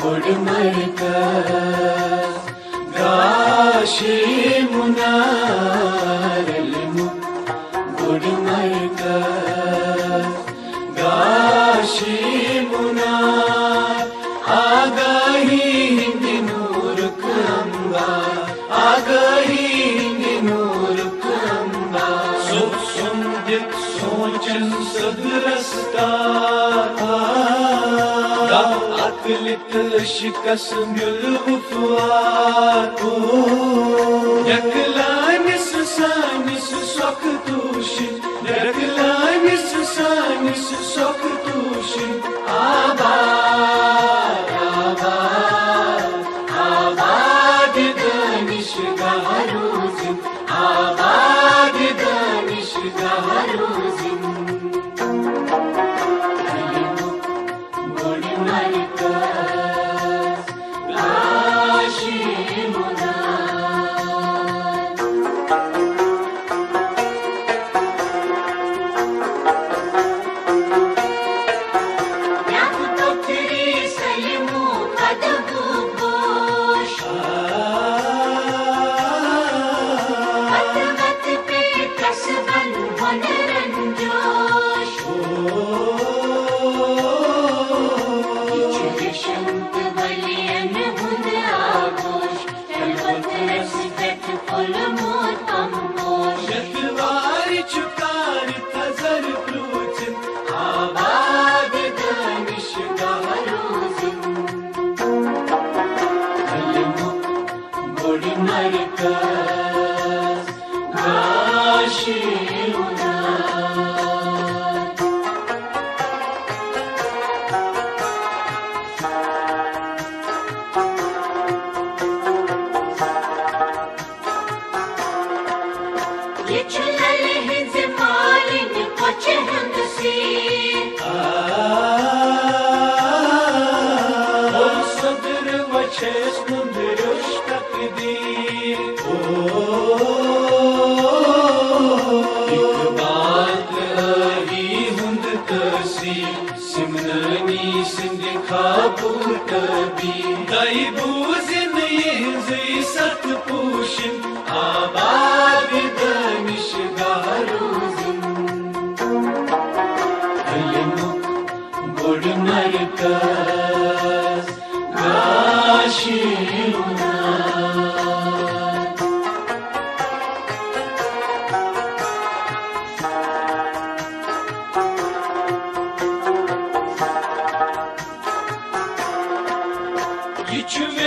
गुडिमैक गाशिमुना لسموا لکھ لائن سسائن سخ تو سسائن سختوش آ गोडी मारिकस मरकस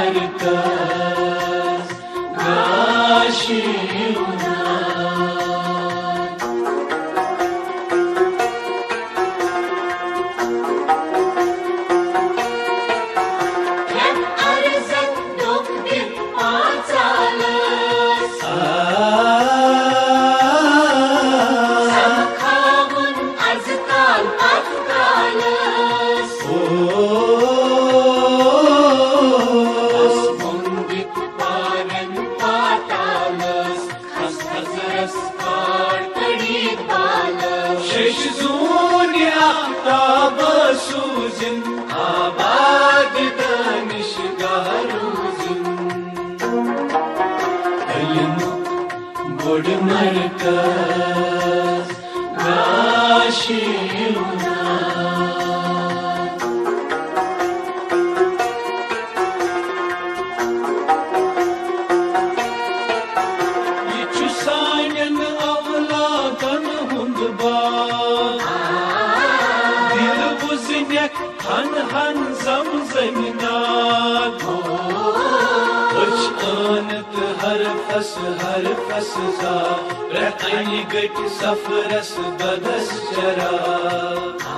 गुड मरकस शेष जून आफ्ताब सूजिन आबाद दानिश गारूजिन कलमु गुड मरकस یک هن هن زمزم آنت هر فس هر فس زا رحقني قد سفرس بدس جرا